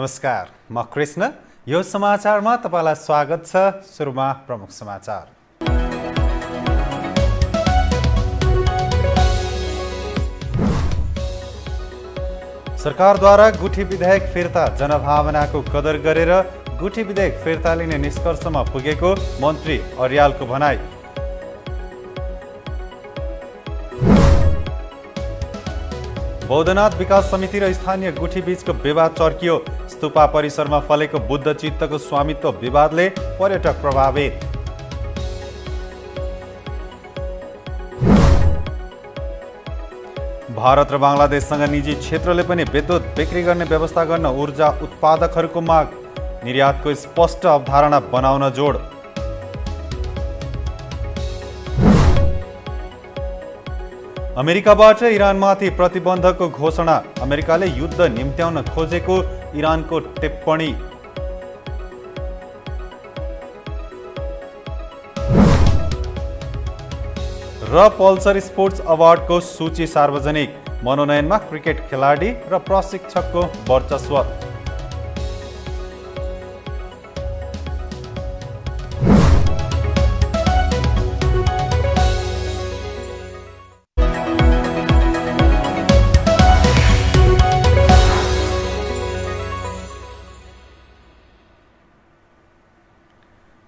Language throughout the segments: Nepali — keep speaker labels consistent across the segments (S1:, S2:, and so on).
S1: नमस्कार म कृष्ण। यो समाचारमा तपाईँलाई स्वागत छ। सुरुमा प्रमुख समाचार। सरकारद्वारा गुठी विधेयक फिर्ता जनभावनाको कदर गरेर गुठी विधेयक फिर्ता लिने निष्कर्षमा पुगेको मन्त्री अर्यालको भनाई। बौद्धनाथ विकास समिति र स्थानीय गुठी बीचको विवाद चर्कियो। स्तुपा परिसरमा फलेको बुद्ध चित्तको स्वामित्व विवादले पर्यटक प्रभावित। भारत र बङ्गलादेशसँग निजी क्षेत्रले पनि विद्युत बिक्री गर्ने व्यवस्था गर्न ऊर्जा उत्पादकहरूको माग। निर्यातको स्पष्ट अवधारणा बनाउन जोड। अमेरिकाबाट इरानमाथि प्रतिबन्धको घोषणा। अमेरिकाले युद्ध निम्त्याउन खोजेको इरानको टिप्पणी। र पल्सर स्पोर्ट्स अवार्डको सूची सार्वजनिक। मनोनयनमा क्रिकेट खेलाडी र प्रशिक्षकको वर्चस्व।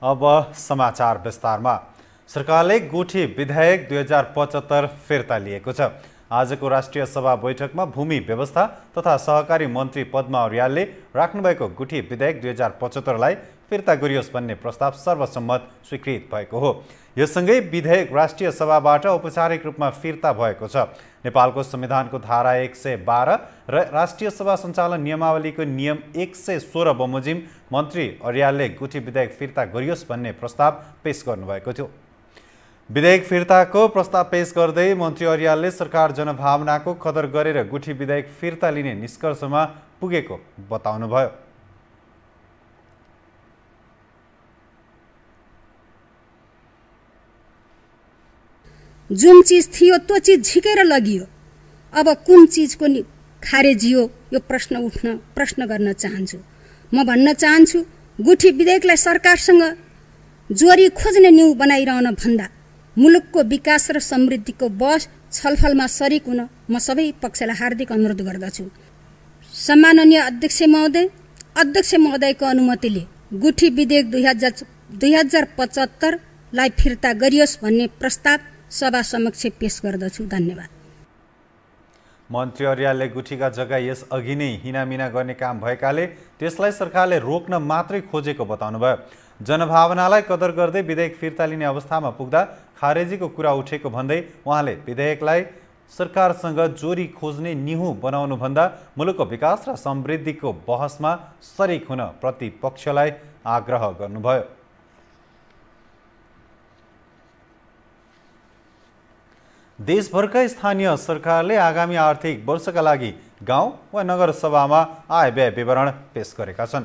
S1: अब समाचार विस्तारमा। सरकारले गुठी विधेयक दुई हजार पचहत्तर फिर्ता लिएको छ। आजको राष्ट्रिय सभा बैठकमा भूमि व्यवस्था तथा सहकारी मन्त्री पद्मा अर्यालले राख्नुभएको गुठी विधेयक दुई हजार पचहत्तरलाई फिर्ता गरियोस् भन्ने प्रस्ताव सर्वसम्मत स्वीकृत भएको हो। यससँगै विधेयक राष्ट्रिय सभाबाट औपचारिक रूपमा फिर्ता भएको छ। नेपालको संविधानको धारा एक सय बाह्र र राष्ट्रिय सभा सञ्चालन नियमावलीको नियम एक सय सोह्र बमोजिम मन्त्री अर्यालले गुठी विधेयक फिर्ता गरियोस् भन्ने प्रस्ताव पेश गर्नुभएको थियो। विधेयक फिर्ताको प्रस्ताव पेश गर्दै मन्त्री अर्यालले सरकार जनभावनाको कदर गरेर गुठी विधेयक फिर्ता लिने निष्कर्षमा पुगेको बताउनुभयो।
S2: जुन चिज थियो त्यो चिज झिकेर लगियो। अब कुन चिजको नि खारेजियो यो प्रश्न उठ्न प्रश्न गर्न चाहन्छु। म भन्न चाहन्छु गुठी विधेयकलाई सरकारसँग जोरी खोज्ने न्यु बनाइरहन भन्दा मुलुकको विकास र समृद्धिको बस छलफलमा सरिक हुन म सबै पक्षलाई हार्दिक अनुरोध गर्दछु। सम्माननीय अध्यक्ष महोदय अध्यक्ष महोदयको अनुमतिले गुठी विधेयक दुई हजार दुई हजार पचहत्तरलाई फिर्ता गरियोस् भन्ने प्रस्ताव सभा समक्ष पेश गर्दछु। धन्यवाद।
S1: मन्त्री अर्यालले गुठीका जग्गा यस अघि नै हिनामिना गर्ने काम भएकाले त्यसलाई सरकारले रोक्न मात्रै खोजेको बताउनुभयो। जनभावनालाई कदर गर्दै विधेयक फिर्ता लिने अवस्थामा पुग्दा खारेजीको कुरा उठेको भन्दै उहाँले विधेयकलाई सरकारसँग जोरी खोज्ने निहु बनाउनुभन्दा मुलुकको विकास र समृद्धिको बहसमा सरिक हुन प्रतिपक्षलाई आग्रह गर्नुभयो। देशभरका स्थानीय सरकारले आगामी आर्थिक वर्षका लागि गाउँ वा नगरसभामा आय व्यय विवरण पेश गरेका छन्।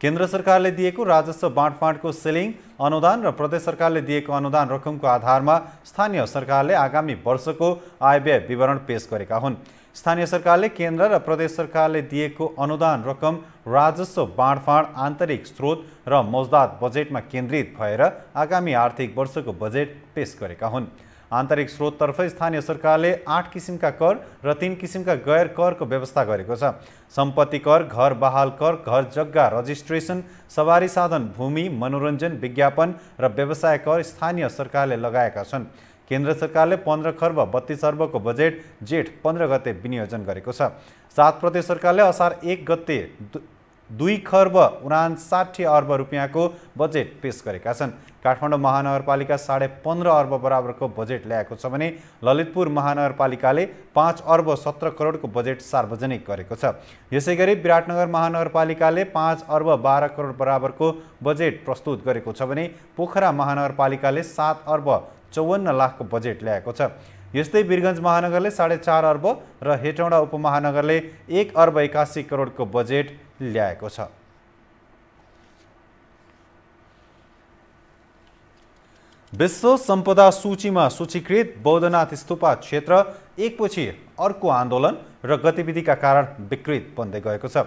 S1: केन्द्र सरकारले दिएको राजस्व बाँडफाँडको सेलिङ अनुदान र प्रदेश सरकारले दिएको अनुदान रकमको आधारमा स्थानीय सरकारले आगामी वर्षको आय व्यय विवरण पेश गरेका हुन्। स्थानीय सरकारले केन्द्र र प्रदेश सरकारले दिएको अनुदान रकम राजस्व बाँडफाँड आन्तरिक स्रोत र मौजदात बजेटमा केन्द्रित भएर आगामी आर्थिक वर्षको बजेट पेश गरेका हुन्। आन्तरिक स्रोततर्फ स्थानीय सरकारले आठ किसिमका कर र तिन किसिमका गैर करको व्यवस्था गरेको छ। सम्पत्ति कर घर बहाल कर घर जग्गा रजिस्ट्रेसन सवारी साधन भूमि मनोरञ्जन विज्ञापन र व्यवसाय कर स्थानीय सरकारले लगाएका छन्। केन्द्र सरकारले पन्ध्र खर्ब बत्तिस अर्बको बजेट जेठ पन्ध्र गते विनियोजन गरेको छ। सात प्रदेश सरकारले असार एक गते दुई खर्ब उनासाठी अर्ब रुपियाँको बजेट पेश गरेका छन्। काठमाडौँ महानगरपालिका साढे पन्ध्र अर्ब बराबरको बजेट ल्याएको छ भने ललितपुर महानगरपालिकाले पाँच अर्ब सत्र करोडको बजेट सार्वजनिक गरेको छ। यसै गरी विराटनगर महानगरपालिकाले पाँच अर्ब बाह्र करोड बराबरको बजेट प्रस्तुत गरेको छ भने पोखरा महानगरपालिकाले सात अर्ब चौवन्न लाखको बजेट ल्याएको छ। यस्तै वीरगञ्ज महानगरले साढे चार अर्ब र हेटौँडा उपमहानगरले एक अर्ब एकासी करोडको बजेट ल्याएको छ। विश्व सम्पदा सूचीमा सूचीकृत बौद्धनाथ स्तूपा क्षेत्र एकपछि अर्को आन्दोलन र गतिविधिका कारण विकृत बन्दै गएको छ।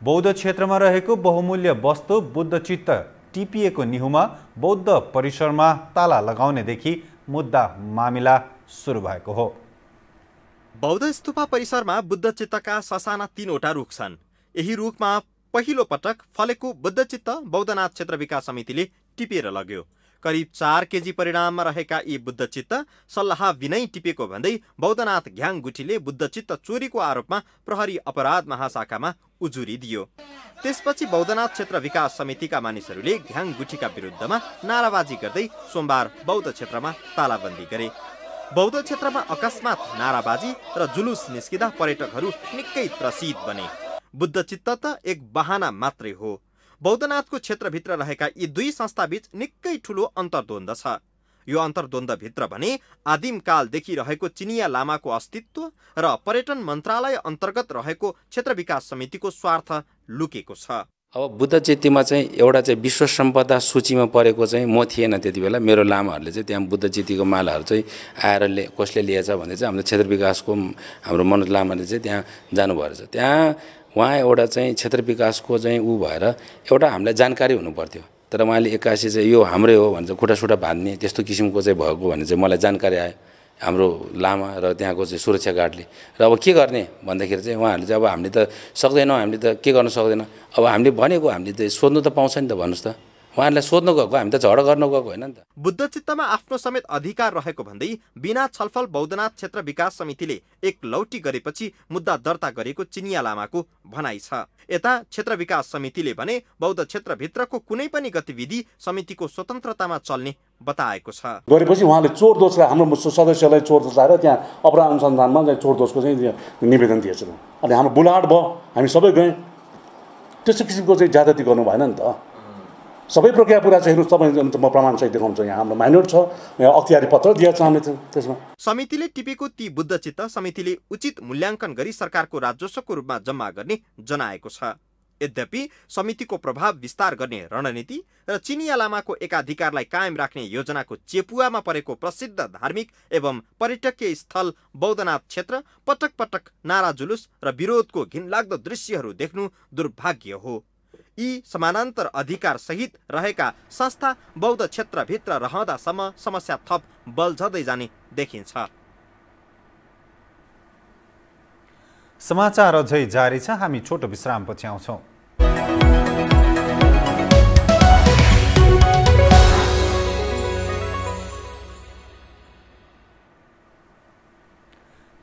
S1: बौद्ध क्षेत्रमा रहेको बहुमूल्य वस्तु बुद्ध चित्त टिपिएको निहुमा बौद्ध परिसरमा ताला लगाउनेदेखि मुद्दा मामिला सुरु भएको हो।
S3: बौद्ध स्तूपा परिसरमा बुद्ध चित्तका ससाना तीनवटा रुख छन्। यही रुखमा पहिलो पटक फलेको बुद्ध चित्त बौद्धनाथ क्षेत्र विकास समितिले टिपेर लग्यो। करिब चार केजी परिणाममा रहेका यी बुद्ध चित्त सल्लाह बिनै टिपेको भन्दै बौद्धनाथ घ्याङ गुठीले बुद्ध चित्त चोरीको आरोपमा प्रहरी अपराध महाशाखामा उजुरी दियो। त्यसपछि बौद्धनाथ क्षेत्र विकास समितिका मानिसहरूले घ्याङ गुठीका विरुद्धमा नाराबाजी गर्दै सोमबार बौद्ध क्षेत्रमा तालाबन्दी गरे। बौद्ध क्षेत्रमा अकस्मात नाराबाजी र जुलुस निस्किँदा पर्यटकहरू निकै त्रसित बने। बुद्ध चित्त त एक बहाना मात्रै हो। बौद्धनाथको क्षेत्रभित्र रहेका यी दुई संस्थाबीच निकै ठुलो अन्तर्द्वन्द छ। यो अन्तर्द्वन्द्वभित्र भने आदिमकालदेखि रहेको चिनिया लामाको अस्तित्व र पर्यटन मन्त्रालय अन्तर्गत रहेको क्षेत्र विकास समितिको स्वार्थ लुकेको छ।
S4: अब बुद्ध चित्तीमा चाहिँ एउटा चाहिँ विश्व सम्पदा सूचीमा परेको चाहिँ म थिएन त्यति बेला। मेरो लामाहरूले चाहिँ त्यहाँ बुद्ध चित्तीको मालाहरू चाहिँ आएर ले कसले लिएछ भने चाहिँ हाम्रो क्षेत्र विकासको हाम्रो मनोज लामाले चाहिँ त्यहाँ जानुभएको रहेछ त्यहाँ उहाँ एउटा चाहिँ क्षेत्र विकासको चाहिँ ऊ भएर एउटा हामीलाई जानकारी हुनु पर्थ्यो तर उहाँले एक्कासी चाहिँ यो हाम्रै हो भने चाहिँ खुट्टा सुट्टा भाँध्ने त्यस्तो किसिमको चाहिँ भएको भने चाहिँ मलाई जानकारी आयो। हाम्रो लामा र त्यहाँको चाहिँ सुरक्षा गार्डले। र अब के गर्ने भन्दाखेरि चाहिँ उहाँहरूले चाहिँ अब हामीले त सक्दैनौँ हामीले त के गर्न सक्दैन। अब हामीले भनेको हामीले त सोध्नु त पाउँछ नि त भन्नुहोस् त। उहाँहरूलाई सोध्नु गएको हामी त झगडा गर्न गएको होइन नि त।
S3: बुद्ध चित्तमा आफ्नो समेत अधिकार रहेको भन्दै बिना छलफल बौद्धनाथ क्षेत्र विकास समितिले एक लौटी गरेपछि मुद्दा दर्ता गरेको चिनिया लामाको भनाइ छ। यता क्षेत्र विकास समितिले भने बौद्ध क्षेत्रभित्रको कुनै पनि गतिविधि समितिको स्वतन्त्रतामा चल्ने बताएको छ।
S5: गरेपछि उहाँले चोर दोष हाम्रो सदस्यलाई चोर दोष आएर त्यहाँ अपराध अनुसन्धानमा चाहिँ चोर दोषको चाहिँ निवेदन दिएछ। अनि हाम्रो बुलाहाट भयो हामी सबै गयौँ। त्यस्तो किसिमको चाहिँ ज्यादती गर्नु भएन नि त। सबै प्रक्रिया पुरा छ हेर्नुहोस् तपाईँ म प्रमाणसहित देखाउँछु यहाँ हाम्रो माइनोट छ यहाँ अख्तियारी पत्र दिएको छ हामीले त्यसमा।
S3: समितिले टिपेको ती बुद्ध चित्त समितिले उचित मूल्याङ्कन गरी सरकारको राजस्वको रूपमा जम्मा गर्ने जनाएको छ। यद्यपि समितिको प्रभाव विस्तार गर्ने रणनीति र चिनिया लामाको एकाधिकारलाई कायम राख्ने योजनाको चेपुवामा परेको प्रसिद्ध धार्मिक एवं पर्यटकीय स्थल बौद्धनाथ क्षेत्र पटक पटक नारा जुलुस र विरोधको घिनलाग्दो दृश्यहरू देख्नु दुर्भाग्य हो। यी समानान्तर अधिकार सहित रहेका संस्था बौद्ध क्षेत्रभित्र रहँदासम्म समस्या थप बल्झँदै जाने देखिन्छ।
S1: समाचार अझै जारी छ। हामी छोटो विश्रामपछि आउँछौँ।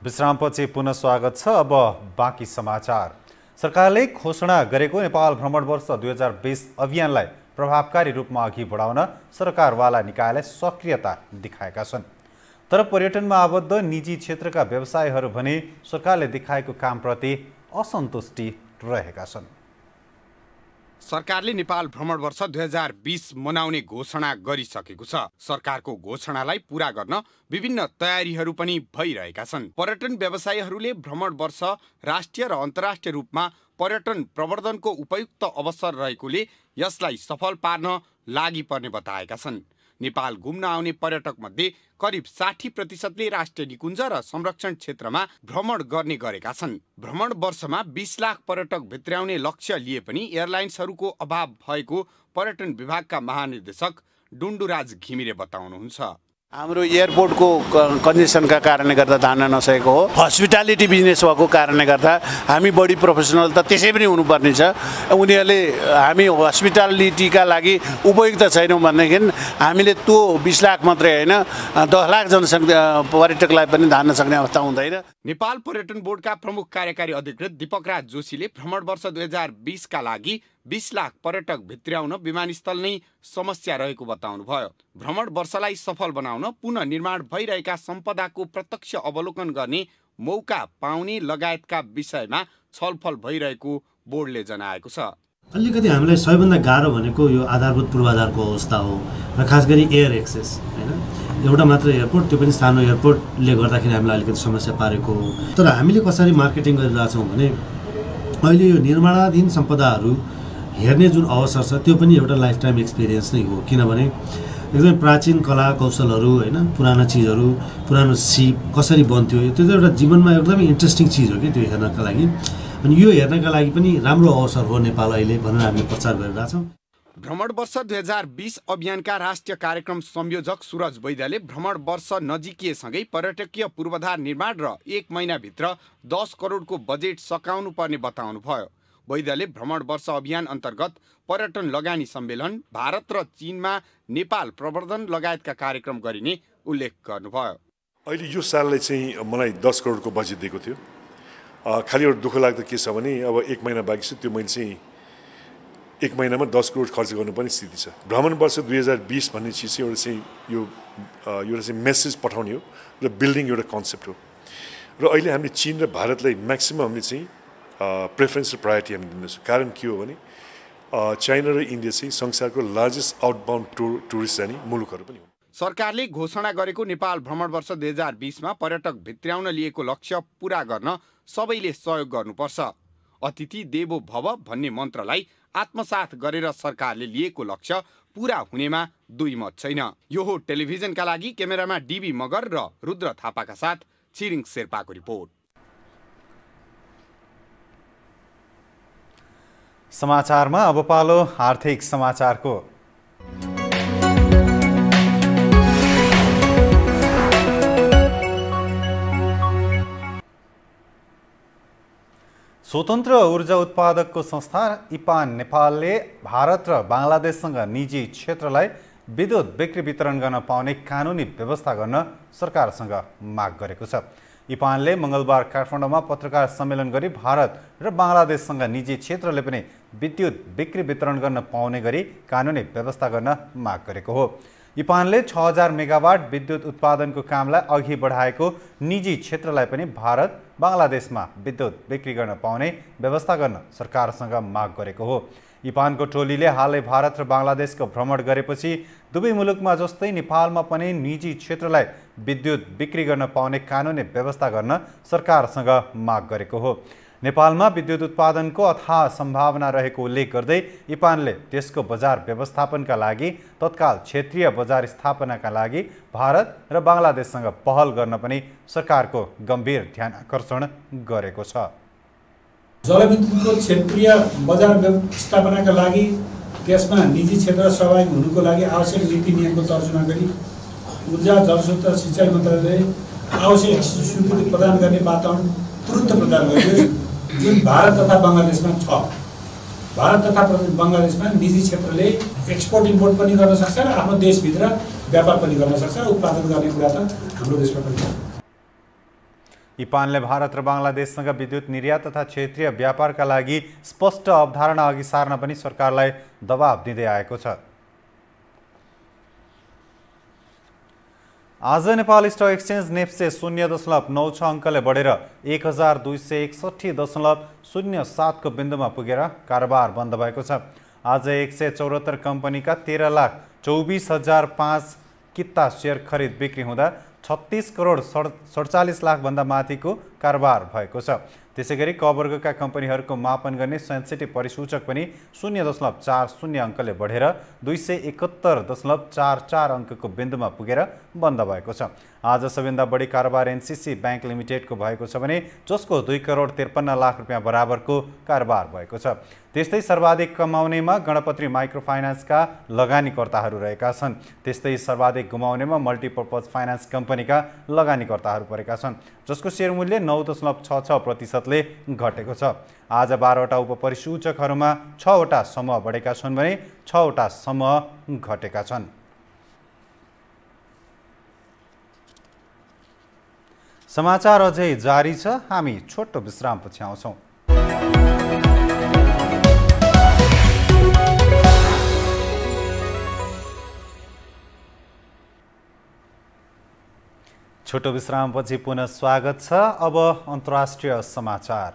S1: विश्रामपछि पुनः स्वागत छ। अब बाँकी समाचार। सरकारले घोषणा गरेको नेपाल भ्रमण वर्ष दुई हजार बिस अभियानलाई प्रभावकारी रूपमा अघि बढाउन सरकारवाला निकायलाई सक्रियता देखाएका छन्। तर पर्यटनमा आबद्ध निजी क्षेत्रका व्यवसायहरू भने सरकारले देखाएको कामप्रति असन्तुष्टि रहेका छन्।
S6: सरकारले नेपाल भ्रमण वर्ष दुई हजार बिस मनाउने घोषणा गरिसकेको छ। सरकारको घोषणालाई पूरा गर्न विभिन्न तयारीहरू पनि भइरहेका छन्। पर्यटन व्यवसायीहरूले भ्रमण वर्ष राष्ट्रिय र अन्तर्राष्ट्रिय रूपमा पर्यटन प्रवर्धनको उपयुक्त अवसर रहेकोले यसलाई सफल पार्न लागि पर्ने बताएका छन्। नेपाल घुम्न आउने पर्यटक मध्ये करिब साठी प्रतिशतले राष्ट्रिय निकुञ्ज र संरक्षण क्षेत्रमा भ्रमण गर्ने गरेका छन्। भ्रमण वर्षमा बिस लाख पर्यटक भित्र्याउने लक्ष्य लिए पनि एयरलाइन्सहरूको अभाव भएको पर्यटन विभागका महानिर्देशक डुन्डुराज घिमिरे बताउनुहुन्छ।
S7: हाम्रो एयरपोर्टको कन्डिसनका कारणले गर्दा धान्न नसकेको हो। हस्पिटालिटी बिजनेस भएको कारणले गर्दा हामी बढी प्रोफेसनल त त्यसै पनि हुनुपर्ने छ उनीहरूले हामी हस्पिटालिटीका लागि उपयुक्त छैनौँ भनेदेखि हामीले त्यो बिस लाख मात्रै होइन दस लाख जनसङ्ख्या पर्यटकलाई पनि धान्न सक्ने अवस्था हुँदैन।
S6: नेपाल पर्यटन बोर्डका प्रमुख कार्यकारी अधिकृत दीपक राज जोशीले भ्रमण वर्ष दुई हजार बिसका लागि बिस लाख पर्यटक भित्र्याउन विमानस्थल नै समस्या रहेको बताउनुभयो। भ्रमण वर्षलाई सफल बनाउन पुनः निर्माण भइरहेका सम्पदाको प्रत्यक्ष अवलोकन गर्ने मौका पाउने लगायतका विषयमा छलफल भइरहेको बोर्डले जनाएको छ।
S8: अलिकति हामीलाई सबैभन्दा गाह्रो भनेको यो आधारभूत पूर्वाधारको अवस्था हो र खास गरी एयर एक्सेस होइन? एउटा मात्र एयरपोर्ट त्यो पनि सानो एयरपोर्टले गर्दाखेरि हामीलाई अलिकति समस्या पारेको हो। तर हामीले कसरी मार्केटिङ गरिरहेछौँ भने अहिले यो निर्माणाधीन सम्पदाहरू हेर्ने जुन अवसर छ त्यो पनि एउटा लाइफ टाइम एक्सपिरियन्स नै हो। किनभने एकदमै प्राचीन कला कौशलहरू होइन पुरानो चिजहरू पुरानो सिप कसरी बन्थ्यो त्यो चाहिँ एउटा जीवनमा एकदमै इन्ट्रेस्टिङ चिज हो कि त्यो हेर्नका लागि। अनि यो हेर्नका लागि पनि राम्रो अवसर हो नेपाल अहिले भनेर हामीले प्रचार गरिरहेका छौँ।
S6: भ्रमण वर्ष दुई हजार बिस अभियानका राष्ट्रिय कार्यक्रम संयोजक सुरज वैद्यले भ्रमण वर्ष नजिकिएसँगै पर्यटकीय पूर्वाधार निर्माण र एक महिनाभित्र दस करोडको बजेट सकाउनु पर्ने बताउनुभयो। वैद्यले भ्रमण वर्ष अभियान अन्तर्गत पर्यटन लगानी सम्मेलन भारत र चीनमा नेपाल प्रवर्धन लगायतका कार्यक्रम गरिने उल्लेख गर्नुभयो।
S9: अहिले यो सालले चाहिँ मलाई दस करोडको बजेट दिएको थियो। खालि एउटा दुःख लाग्दो के छ भने अब एक महिना बाँकी छ त्यो मैले चाहिँ एक महिनामा दस करोड खर्च गर्नुपर्ने स्थिति छ। भ्रमण वर्ष दुई हजार बिस भन्ने चिज चाहिँ एउटा चाहिँ यो एउटा चाहिँ मेसेज पठाउने हो र बिल्डिङ एउटा कन्सेप्ट हो। र अहिले हामीले चिन र भारतलाई म्याक्सिमम् हामीले चाहिँ प्रेफरेन्स र प्रायोरिटी हामी दिँदैछौँ। कारण के हो भने चाइना र इन्डिया चाहिँ संसारको लार्जेस्ट आउटबाउन्ड टुर टुरिस्ट जाने मुलुकहरू पनि हुन्।
S6: सरकारले घोषणा गरेको नेपाल भ्रमण वर्ष दुई हजार बिसमा पर्यटक भित्र्याउन लिएको लक्ष्य पूरा गर्न सबैले सहयोग गर्नुपर्छ। अतिथि देवो भव भन्ने मन्त्रलाई आत्मसात गरेर सरकारले लिएको लक्ष्य पूरा हुनेमा दुई मत छैन। यो हो टेलिभिजनका लागि क्यामेरामा डिबी मगर र रुद्र थापाका साथ छिरिङ शेर्पाको रिपोर्ट।
S1: समाचारमा अब पालो आर्थिक समाचारको। स्वतन्त्र ऊर्जा उत्पादकको संस्था इपान नेपालले भारत र बङ्गलादेशसँग निजी क्षेत्रलाई विद्युत बिक्री वितरण गर्न पाउने कानुनी व्यवस्था गर्न सरकारसँग माग गरेको छ। इपानले मङ्गलबार काठमाडौँमा पत्रकार सम्मेलन गरी भारत र बङ्गलादेशसँग निजी क्षेत्रले पनि विद्युत बिक्री वितरण गर्न पाउने गरी कानुनी व्यवस्था गर्न माग गरेको हो। इपानले छ हजार मेगावाट विद्युत उत्पादनको कामलाई अघि बढाएको निजी क्षेत्रलाई पनि भारत बङ्गलादेशमा विद्युत बिक्री गर्न पाउने व्यवस्था गर्न सरकारसँग माग गरेको हो। इपानको टोलीले हालै भारत र बङ्गलादेशको भ्रमण गरेपछि दुवै मुलुकमा जस्तै नेपालमा पनि निजी क्षेत्रलाई विद्युत बिक्री गर्न पाउने कानुनी व्यवस्था गर्न सरकारसँग माग गरेको हो। नेपालमा विद्युत उत्पादनको अथाह सम्भावना रहेको उल्लेख गर्दै इपानले त्यसको बजार व्यवस्थापनका लागि तत्काल क्षेत्रीय बजार स्थापनाका लागि भारत र बङ्गलादेशसँग पहल गर्न पनि सरकारको गम्भीर ध्यान आकर्षण गरेको छ।
S10: जलविद्युतको क्षेत्रीय बजार व्यवस्थापनाका लागि त्यसमा निजी क्षेत्र सहभागी हुनुको लागि आवश्यक नीति नियमको तर्जुमा गरी ऊर्जा जलस्रोत र सिँचाइ मन्त्रालयले आवश्यक स्वीकृति प्रदान गर्ने वातावरण तुरुन्त प्रदान गरियो। जुन भारत तथा बङ्गलादेशमा छ। भारत तथा बङ्गलादेशमा निजी क्षेत्रले एक्सपोर्ट इम्पोर्ट पनि गर्न सक्छ र आफ्नो देशभित्र व्यापार पनि गर्न सक्छ र उत्पादन गर्ने कुरा त हाम्रो देशमा पनि छ।
S1: इपानले भारत र बङ्गलादेशसँग विद्युत निर्यात तथा क्षेत्रीय व्यापारका लागि स्पष्ट अवधारणा अघि सार्न पनि सरकारलाई दबाब दिँदै आएको छ आज नेपाल स्टक एक्सचेन्ज नेप्से शून्य दशमलव नौ छ अङ्कले बढेर एक हजार दुई सय एकसट्ठी दशमलव शून्य सातको बिन्दुमा पुगेर कारोबार बन्द भएको छ आज एक सय चौरात्तर कम्पनीका तेह्र लाख चौबिस हजार पाँच किता सेयर खरिद बिक्री हुँदा छत्तिस करोड सड सडचालिस लाखभन्दा माथिको कारोबार भएको छ। त्यसै गरी क वर्गका कम्पनीहरूको मापन गर्ने सेन्सिटिभ परिसूचक पनि शून्य दशमलव चार शून्य अङ्कले बढेर दुई सय एकहत्तर दशमलव चार चार अङ्कको बिन्दुमा पुगेर बन्द भएको छ। आज सबैभन्दा बढी कारोबार एनसिसी ब्याङ्क लिमिटेडको भएको छ भने जसको दुई करोड त्रिपन्न लाख रुपियाँ बराबरको कारोबार भएको छ। त्यस्तै सर्वाधिक कमाउनेमा गणपत्री माइक्रो फाइनेन्सका लगानीकर्ताहरू रहेका छन्। त्यस्तै सर्वाधिक गुमाउनेमा मल्टिपर्पज फाइनेन्स कम्पनीका लगानीकर्ताहरू परेका छन् जसको सेयर मूल्य नौ दशमलव छ छ प्रतिशतले घटेको छ। आज बाह्रवटा उपपरिसूचकहरूमा छवटा समूह बढेका छन् भने छवटा समूह घटेका छन्। समाचार अझै जारी छ। हामी छोटो विश्रामपछि आउँछौँ। छोटो विश्रामपछि पुनः स्वागत छ। अब अन्तर्राष्ट्रिय समाचार।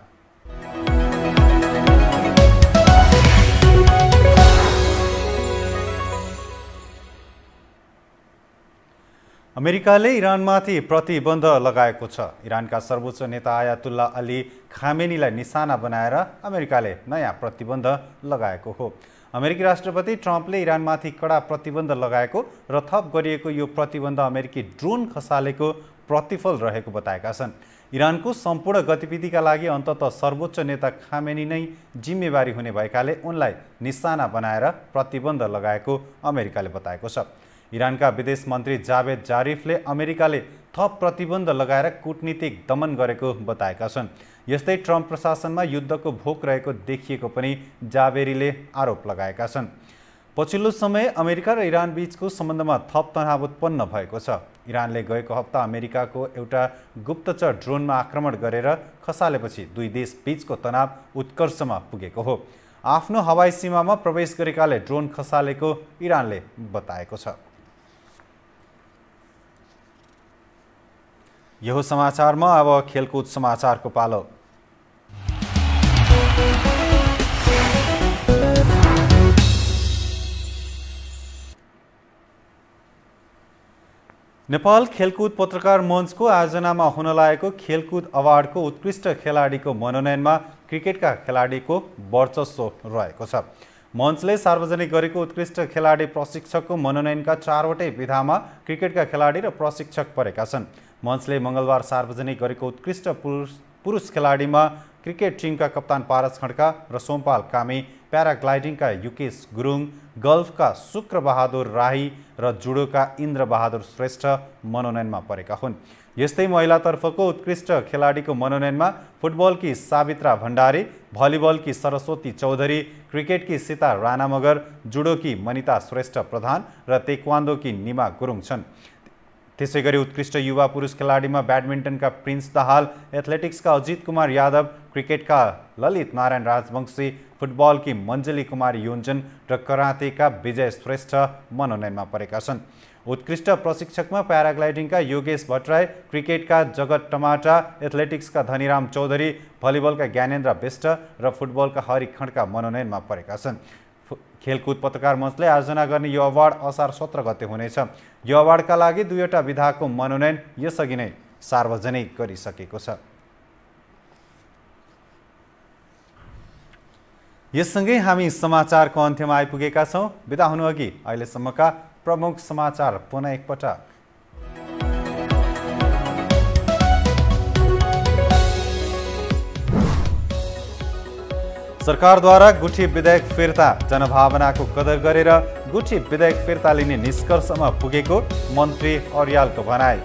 S1: अमेरिकाले इरानमाथि प्रतिबन्ध लगाएको छ। इरानका सर्वोच्च नेता आयातुल्ला अली खामेनीलाई निशाना बनाएर अमेरिकाले नयाँ प्रतिबन्ध लगाएको हो। अमेरिकी राष्ट्रपति ट्रम्पले इरानमाथि कडा प्रतिबन्ध लगाएको र थप गरिएको यो प्रतिबन्ध अमेरिकी ड्रोन खसालेको प्रतिफल रहेको बताएका छन्। इरानको सम्पूर्ण गतिविधिका लागि अन्तत सर्वोच्च नेता खामेनी नै जिम्मेवारी हुने भएकाले उनलाई निशाना बनाएर प्रतिबन्ध लगाएको अमेरिकाले बताएको छ। इरानका विदेश मन्त्री जावेद जारिफले अमेरिकाले थप प्रतिबन्ध लगाएर कुटनीतिक दमन गरेको बताएका छन्। यस्तै ट्रम्प प्रशासनमा युद्धको भोक रहेको देखिएको पनि जावेरीले आरोप लगाएका छन्। पछिल्लो समय अमेरिका र इरान बिचको सम्बन्धमा थप तनाव उत्पन्न भएको छ। इरानले गएको हप्ता अमेरिकाको एउटा गुप्तचर ड्रोनमा आक्रमण गरेर खसालेपछि दुई देश बिचको तनाव उत्कर्षमा पुगेको हो। आफ्नो हवाई सीमामा प्रवेश गरेकाले ड्रोन खसालेको इरानले बताएको छ। यो समाचारमा अब खेलकुद समाचारको पालो। नेपाल खेलकुद पत्रकार मञ्चको आयोजनामा हुन लागेको खेलकुद अवार्डको उत्कृष्ट खेलाडीको मनोनयनमा क्रिकेटका खेलाडीको वर्चस्व रहेको छ। मञ्चले सार्वजनिक गरेको उत्कृष्ट खेलाडी प्रशिक्षकको मनोनयनका चारवटै विधामा क्रिकेटका खेलाडी र प्रशिक्षक परेका छन्। मञ्चले मङ्गलबार सार्वजनिक गरेको उत्कृष्ट पुरुष पुरुष खेलाडीमा क्रिकेट टिमका कप्तान पारस खड्का र सोमपाल कामी प्याराग्लाइडिङका युकेश गुरुङ गल्फका शुक्रबहादुर राई र जुडोका इन्द्रबहादुर श्रेष्ठ मनोनयनमा परेका हुन्। यस्तै महिलातर्फको उत्कृष्ट खेलाडीको मनोनयनमा फुटबलकी सावित्रा भण्डारी भलिबलकी सरस्वती चौधरी क्रिकेटकी सीता राणा मगर जुडोकी मनिता श्रेष्ठ प्रधान र तेक्वान्दोकी निमा गुरुङ छन्। त्यसै गरी उत्कृष्ट युवा पुरुष खेलाडीमा ब्याडमिन्टनका प्रिन्स दाहाल एथलेटिक्सका अजित कुमार यादव क्रिकेटका ललित नारायण राजवंशी फुटबलकी मञ्जली कुमारी योन्जन र करातेका विजय श्रेष्ठ मनोनयनमा परेका छन्। उत्कृष्ट प्रशिक्षकमा प्याराग्लाइडिङका योगेश भट्टराई क्रिकेटका जगत टमाटा एथलेटिक्सका धनीराम चौधरी भलिबलका ज्ञानेन्द्र विष्ट र फुटबलका हरि खण्डका मनोनयनमा परेका छन्। खेलकुद पत्रकार मञ्चले आयोजना गर्ने यो अवार्ड असार सत्र गते हुनेछ। यो अवार्डका लागि दुईवटा विधाको मनोनयन यसअघि नै सार्वजनिक गरिसकेको छ। यससँगै हामी समाचारको अन्त्यमा आइपुगेका छौँ। बिदा हुनुअघि अहिलेसम्मका प्रमुख समाचार पुनः एकपटक। सरकारद्वारा गुठी विधेयक फिर्ता जनभावनाको कदर गरेर गुठी विधेयक फिर्ता लिने निष्कर्षमा पुगेको मन्त्री अर्यालको भनाई।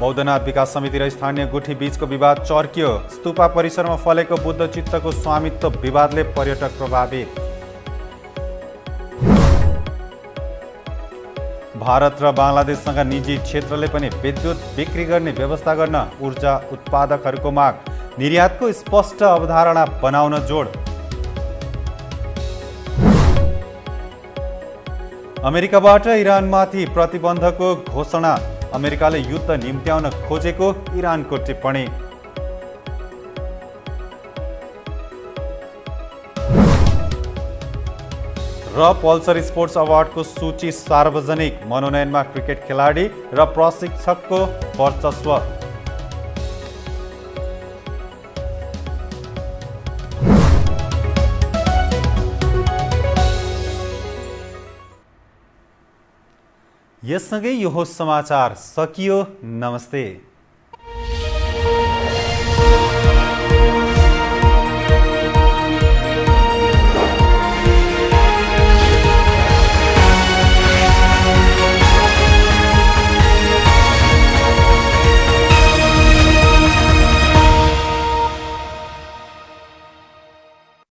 S1: बौद्धनाथ विकास समिति र स्थानीय गुठी बीचको विवाद चर्कियो। स्तुपा परिसरमा फलेको बुद्ध चित्तको स्वामित्व विवादले पर्यटक प्रभावित। भारत र बङ्गलादेशसँग निजी क्षेत्रले पनि विद्युत बिक्री गर्ने व्यवस्था गर्न ऊर्जा उत्पादकहरूको माग। निर्यातको स्पष्ट अवधारणा बनाउन जोड। अमेरिकाबाट इरानमाथि प्रतिबन्धको घोषणा। अमेरिकाले युद्ध निम्त्याउन खोजेको इरानको टिप्पणी। र पल्सर स्पोर्ट्स अवार्डको सूची सार्वजनिक मनोनयनमा क्रिकेट खेलाडी र प्रशिक्षकको वर्चस्व। यससँगै यो समाचार। सकियो। नमस्ते।